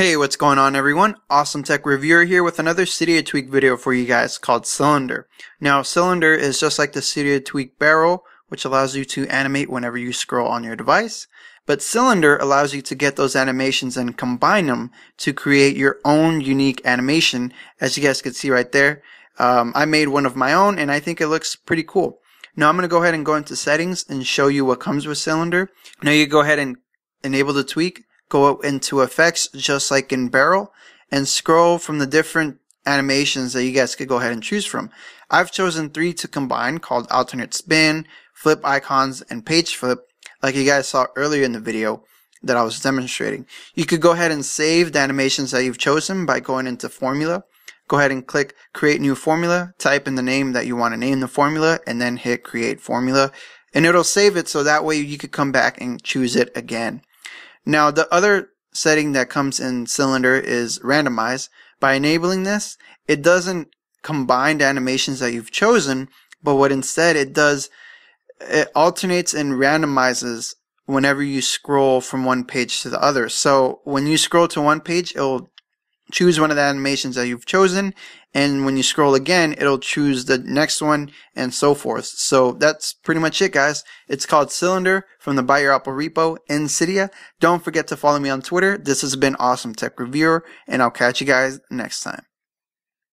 Hey, what's going on everyone? Awesome Tech Reviewer here with another Cydia Tweak video for you guys called Cylinder. Now, Cylinder is just like the Cydia Tweak Barrel, which allows you to animate whenever you scroll on your device. But Cylinder allows you to get those animations and combine them to create your own unique animation, as you guys can see right there. Um, I made one of my own and I think it looks pretty cool. Now I'm going to go ahead and go into settings and show you what comes with Cylinder. Now you go ahead and enable the tweak go into effects just like in Barrel and scroll from the different animations that you guys could go ahead and choose from. I've chosen three to combine called alternate spin, flip icons, and page flip like you guys saw earlier in the video that I was demonstrating. You could go ahead and save the animations that you've chosen by going into formula. Go ahead and click create new formula, type in the name that you want to name the formula, and then hit create formula. And it'll save it so that way you could come back and choose it again. Now the other setting that comes in Cylinder is randomize. By enabling this, it doesn't combine the animations that you've chosen, but what instead it does, it alternates and randomizes whenever you scroll from one page to the other. So when you scroll to one page, it'll choose one of the animations that you've chosen and when you scroll again it'll choose the next one and so forth. So that's pretty much it guys. It's called cylinder from the buy your apple repo in cydia. Don't forget to follow me on twitter. This has been awesome tech reviewer and i'll catch you guys next time